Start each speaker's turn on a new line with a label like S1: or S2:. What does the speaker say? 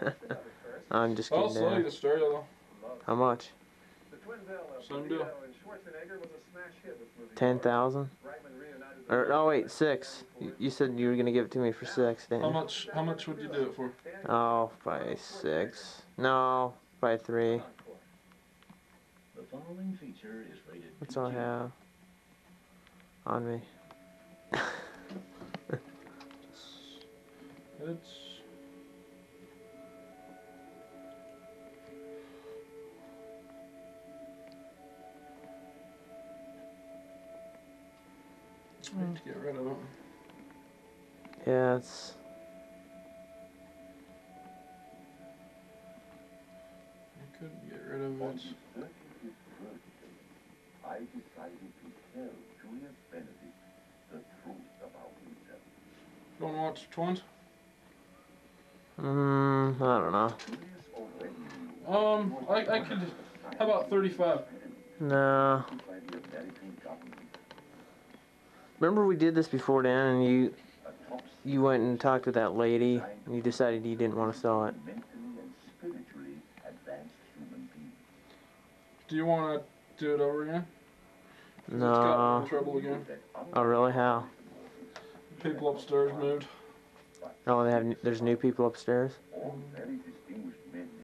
S1: I'm just
S2: I'll
S1: kidding.
S2: sell you the stereo though.
S1: How much?
S2: Same deal.
S1: Ten thousand? Or oh wait, six. You, you said you were gonna give it to me for six, didn't
S2: How much? How much would you do it for?
S1: Oh, probably six. No, probably three.
S3: The following feature is rated
S1: That's all I have on me.
S2: It's. I need to get rid of them.
S1: Yeah, it's
S2: I couldn't get rid of it.
S4: I decided to tell Julius Benedict the truth about himself.
S2: You want to watch twins?
S1: mm, I don't know.
S4: Julius already knew
S2: Um, I, I could. How about 35?
S1: No. Remember we did this before, Dan, and you you went and talked to that lady, and you decided you didn't want to sell it.
S4: mentally and spiritually advanced human being.
S2: Do you want to do it over again?
S1: No.
S2: got in trouble again.
S1: Oh, really? How?
S2: People upstairs moved.
S1: Oh, they have. There's new people upstairs.